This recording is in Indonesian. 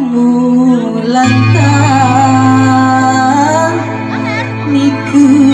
mulantang nikah